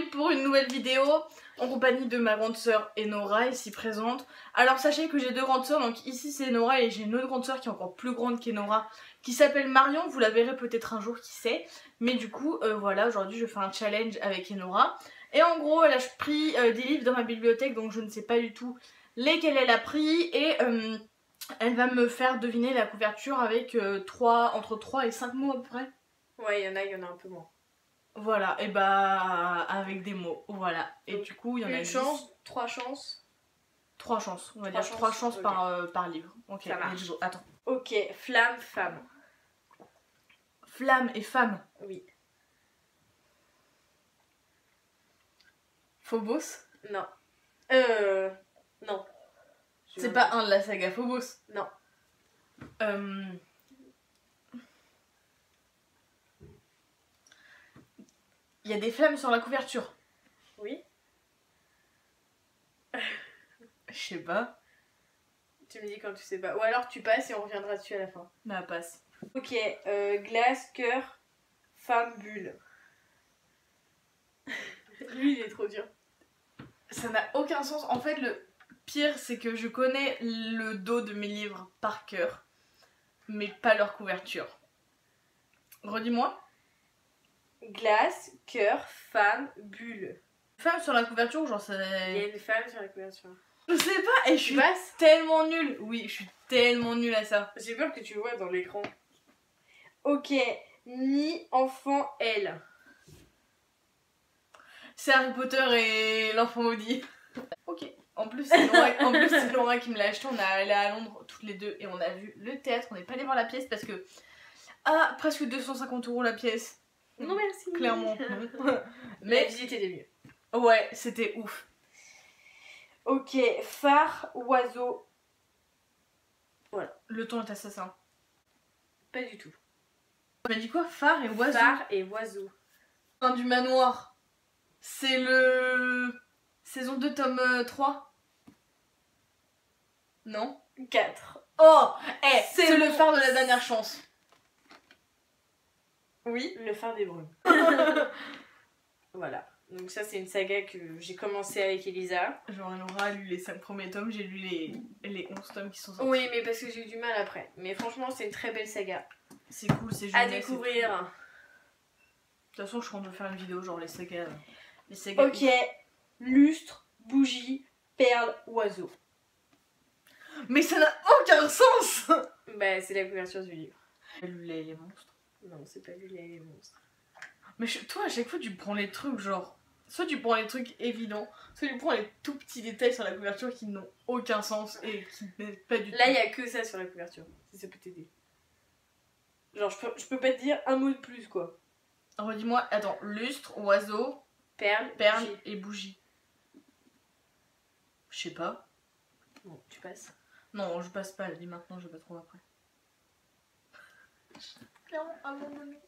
pour une nouvelle vidéo en compagnie de ma grande sœur Enora ici présente. Alors sachez que j'ai deux grandes sœurs, donc ici c'est Enora et j'ai une autre grande sœur qui est encore plus grande qu'Enora qui s'appelle Marion, vous la verrez peut-être un jour qui sait. Mais du coup euh, voilà aujourd'hui je fais un challenge avec Enora. Et en gros elle a pris euh, des livres dans ma bibliothèque donc je ne sais pas du tout lesquels elle a pris et euh, elle va me faire deviner la couverture avec 3, entre 3 et 5 mots à peu près. Ouais, il y en a, il y en a un peu moins. Voilà, et bah avec des mots, voilà. Et du coup, il y en a une chance, trois chances. Trois chances, on va dire trois chances par, euh, par livre. Ok, ça marche. Attends. Ok, flamme, femme. Flamme et femme. Oui. Phobos? Non. Euh. Non. C'est pas un de la saga Phobos Non. Euh... Il y a des flammes sur la couverture. Oui. Je sais pas. Tu me dis quand tu sais pas. Ou alors tu passes et on reviendra dessus à la fin. Bah passe. Ok, euh, glace, cœur, femme, bulle. Lui il est trop dur. Ça n'a aucun sens. En fait le pire c'est que je connais le dos de mes livres par cœur. Mais pas leur couverture. Redis-moi glace, cœur, femme, bulle. Femme sur la couverture ou genre ça. Il y a une femme sur la couverture. Je sais pas, et je suis tellement nulle. Oui, je suis tellement nulle à ça. J'ai peur que tu vois dans l'écran. Ok, ni enfant, elle. C'est Harry Potter et l'enfant maudit. ok. En plus, c'est Laura, Laura, qui me l'a acheté. On est allé à Londres toutes les deux et on a vu le théâtre. On n'est pas allé voir la pièce parce que. Ah, presque 250 euros la pièce. Non merci. Clairement, Mais la visite était mieux. Ouais, c'était ouf. Ok, phare, oiseau. Voilà. Le temps est assassin. Pas du tout. Tu m'as dit quoi? Phare et oiseau? Phare et oiseau. Un du manoir. C'est le... Saison 2, tome 3 euh, Non? 4. Oh Eh, c'est le phare de la dernière chance. Oui. Le phare des brumes. voilà. Donc ça c'est une saga que j'ai commencé avec Elisa. Genre elle aura lu les 5 premiers tomes, j'ai lu les, les 11 tomes qui sont sortis. Oui mais parce que j'ai eu du mal après. Mais franchement c'est une très belle saga. C'est cool, c'est À découvrir. De toute façon je compte faire une vidéo genre les sagas. Les sagas ok. Lustre, bougie, perle, oiseau. Mais ça n'a aucun sens Bah c'est la couverture du livre. Elle lu les monstres. Non, c'est pas lui, les monstres. Mais toi, à chaque fois, tu prends les trucs genre. Soit tu prends les trucs évidents, soit tu prends les tout petits détails sur la couverture qui n'ont aucun sens et qui n'aident pas du tout. Là, il y a que ça sur la couverture, si ça peut t'aider. Genre, je peux, je peux pas te dire un mot de plus, quoi. Redis-moi, attends, lustre, oiseau, perle, perle et bougie. Je sais pas. Bon, tu passes. Non, je passe pas, dis maintenant, je vais pas trop après abandonné.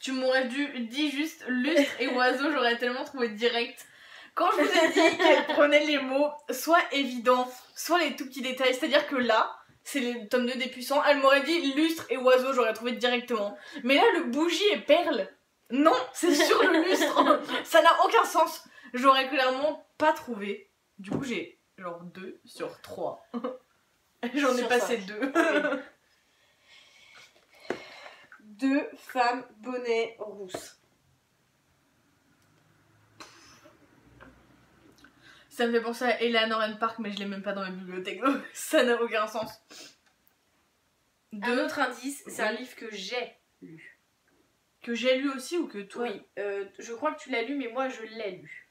Tu m'aurais dû dire juste lustre et oiseau, j'aurais tellement trouvé direct. Quand je vous ai dit qu'elle prenait les mots soit évidents, soit les tout petits détails, c'est-à-dire que là, c'est les tomes 2 des puissants, elle m'aurait dit lustre et oiseau, j'aurais trouvé directement. Mais là, le bougie et perle, non, c'est sur le lustre. Ça n'a aucun sens. J'aurais clairement pas trouvé. Du coup, j'ai genre 2 sur 3. J'en ai passé 2. deux femmes bonnet rousse. Ça me fait penser à Eleanor and Park, mais je l'ai même pas dans ma bibliothèque, donc ça n'a aucun sens. Un autre indice, c'est un livre que j'ai lu. Que j'ai lu aussi ou que toi Oui, euh, je crois que tu l'as lu, mais moi je l'ai lu.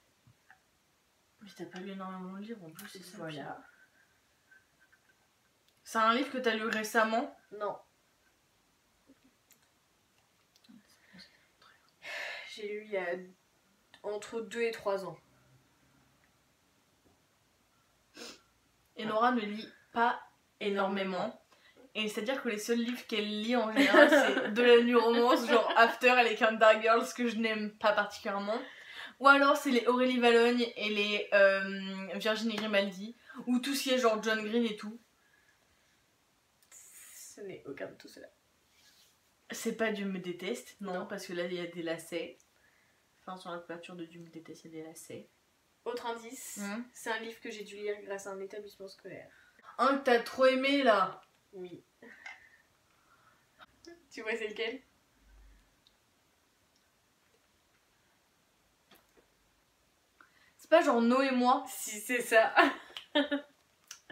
Mais t'as pas lu énormément de livres en plus, c'est ça. Voilà. C'est un livre que t'as lu récemment? Non. J'ai lu il y a entre 2 et 3 ans. Et Nora ne lit pas énormément. Et c'est-à-dire que les seuls livres qu'elle lit en général, c'est de la nuit romance, genre After et les Dark Girls, que je n'aime pas particulièrement. Ou alors c'est les Aurélie Valogne et les euh, Virginie Grimaldi. Ou tout ce qui est genre John Green et tout. Ce n'est aucun de tout cela. C'est pas Dieu me déteste, non, Non. parce que là il y a des lacets. Enfin, sur la couverture de Dieu me déteste, il y a des lacets. Autre indice, Mhm. c'est un livre que j'ai dû lire grâce à un établissement scolaire. Un que t'as trop aimé là Oui. tu vois c'est lequel? C'est pas genre No et moi Si c'est ça.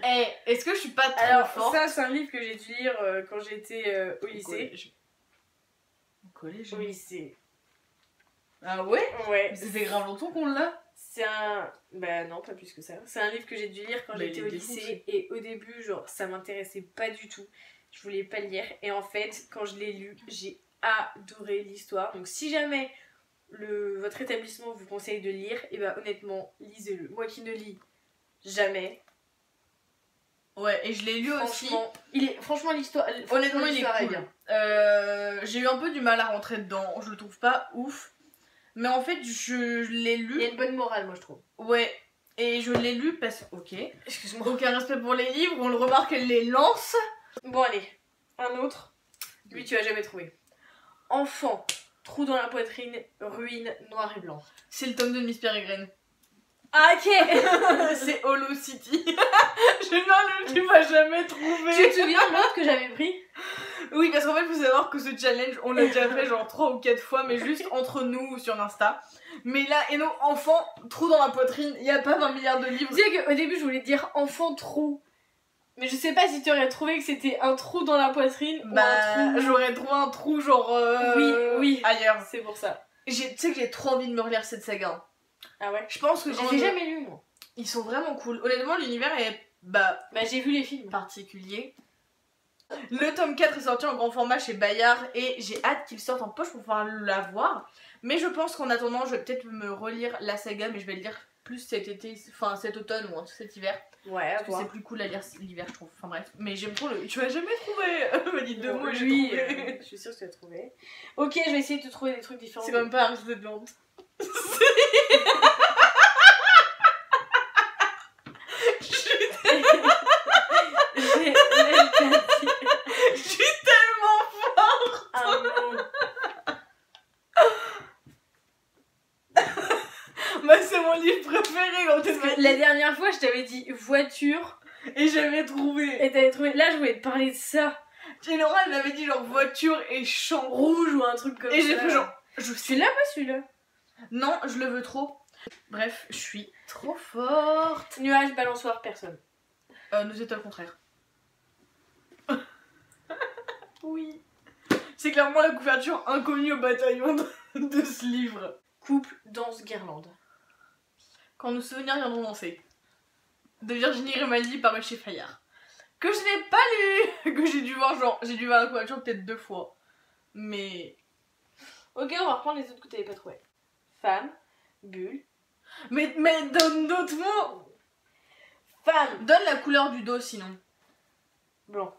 Eh, est-ce que je suis pas trop Alors forte ça c'est un livre que j'ai dû lire euh, quand j'étais euh, au lycée. collège. Au collège Au lycée. Ah ouais? Ouais. Ça fait grave longtemps qu'on l'a C'est un. Bah non, pas plus que ça. C'est un livre que j'ai dû lire quand Bah, j'étais au lycée. Et au début, genre, ça m'intéressait pas du tout. Je voulais pas le lire. Et en fait, quand je l'ai lu, j'ai adoré l'histoire. Donc si jamais le... votre établissement vous conseille de lire, et bah honnêtement, lisez-le. Moi qui ne lis jamais. Ouais, et je l'ai lu aussi. Il est... franchement l'histoire. Honnêtement, il est cool. bien. Euh, j'ai eu un peu du mal à rentrer dedans, je le trouve pas ouf. Mais en fait, je, je l'ai Il lu. y a une bonne morale, moi je trouve. Ouais, et je l'ai lu parce que. Ok. Excuse-moi. Aucun respect pour les livres, on le remarque, elle les lance. Bon, allez, un autre. Lui, tu as jamais trouvé. Enfant, trou dans la poitrine, ruine, noir et blanc. C'est le tome de Miss Peregrine. Ah, ok c'est Hollow City. je non, le tu vas jamais trouver. Tu te souviens de l'autre que j'avais pris? Oui, parce qu'en fait, faut savoir que ce challenge, on l'a déjà fait genre 3 ou 4 fois, mais juste entre nous sur Insta. Mais là, et nos enfants, trou dans la poitrine, il y a pas 20 milliards de livres. Tu sais qu'au début, je voulais dire enfant trou. Mais je sais pas si tu aurais trouvé que c'était un trou dans la poitrine ou Bah, un trou. j'aurais trouvé un trou genre. euh, Oui, oui. Ailleurs. C'est pour ça. J'ai- Tu sais que j'ai trop envie de me relire cette saga. Ah ouais? Je pense que Je quand les ai je- jamais lus, moi. Ils sont vraiment cool. Honnêtement, l'univers est bah Bah, j'ai vu les films. particulier. Le tome 4 est sorti en grand format chez Bayard et j'ai hâte qu'il sorte en poche pour pouvoir l'avoir. Mais je pense qu'en attendant, je vais peut-être me relire la saga, mais je vais le lire plus cet été, enfin cet automne ou cet hiver. Ouais, c'est plus cool à lire l'hiver, je trouve. Enfin bref, mais j'aime trop le. Tu vas jamais trouvé Elle m'a dit deux mots trouvé. euh, je suis sûre que tu as trouvé. Ok, je vais essayer de te trouver des trucs différents. C'est quand même pas Aristide de Vente. J'ai même pas dit Je suis tellement un mot. Bah, c'est mon livre préféré quand t'es Parce que la dernière fois, je t'avais dit voiture Et j'avais trouvé. et t'avais trouvé. Là, je voulais te parler de ça. Et Laura, elle m'avait dit genre voiture et chant. Rouge ou un truc comme Et ça. j'ai fait genre. Je Tu l'as pas celui-là? Non, je le veux trop. Bref, je suis trop forte. Nuage, balançoire, personne. Euh, nous étions le contraire. oui. C'est clairement la couverture inconnue au bataillon de, de ce livre. Couple, danse, guirlande. Quand nos souvenirs viendront danser. De Virginie Grimaldi paru chez Fayard. Que je n'ai pas lu Que j'ai dû voir genre, j'ai dû voir la couverture peut-être deux fois. Mais... Ok, on va reprendre les autres que t'avais pas trouvé. Femme, bulle, Mais, mais donne d'autres mots femme, Donne la couleur du dos sinon. blanc.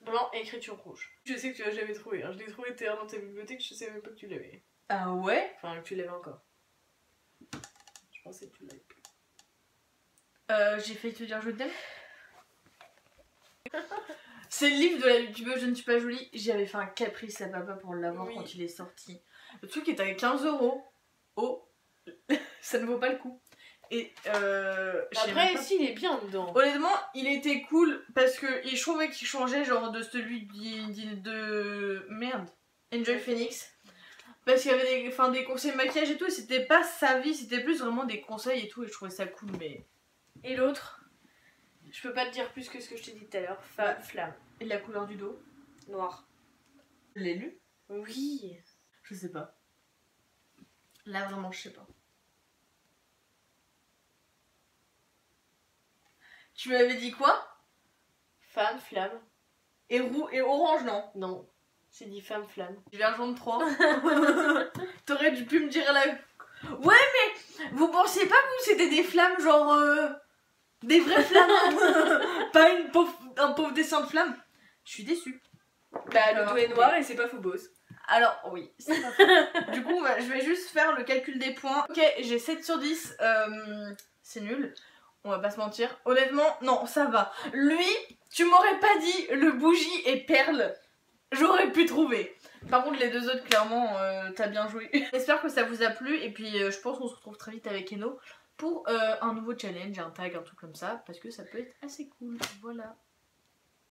Blanc, écriture rouge. Je sais que tu l'as jamais trouvé. hein. Je l'ai trouvé dans ta bibliothèque, je savais même pas que tu l'avais. Ah ouais? Enfin, que tu l'avais encore. Je pensais que tu l'avais plus. Euh, j'ai failli te dire je t'aime. C'est le livre de la youtubeuse Je ne suis pas jolie. J'avais fait un caprice à papa pour l'avoir Oui. quand il est sorti. Le truc est à 15 euros. Oh, ça ne vaut pas le coup. Et euh, Après, si, il est bien dedans. Honnêtement, il était cool parce que je trouvais qu'il changeait genre de celui d'il- de merde Enjoy Phoenix parce qu'il y avait des, des conseils maquillage et tout et c'était pas sa vie c'était plus vraiment des conseils et tout et je trouvais ça cool mais Et l'autre Je peux pas te dire plus que ce que je t'ai dit tout à l'heure. Femme, flamme, et la couleur du dos noir. je l'ai lu Oui. je sais pas là vraiment je sais pas tu m'avais dit quoi? Femme, flamme. et roux et orange non? Non. J'ai dit femme, flamme. Divergente 3. T'aurais dû pu me dire la. Ouais, mais vous pensiez pas que c'était des flammes, genre. euh, des vraies flammes Pas une pauvre, un pauvre dessin de flamme Je suis déçue. Bah, le dos est noir et c'est pas Phobos. Alors, oui, c'est pas faux. Du coup, va- je vais juste faire le calcul des points. Ok, j'ai 7 sur 10. euh, c'est nul. On va pas se mentir. Honnêtement, non, ça va. Lui, tu m'aurais pas dit le bougie et perle. J'aurais pu trouver. Par contre, les deux autres, clairement, euh, t'as bien joué. J'espère que ça vous a plu. Et puis, euh, je pense qu'on se retrouve très vite avec Eno pour euh, un nouveau challenge, un tag, un truc comme ça. Parce que ça peut être assez cool. Voilà.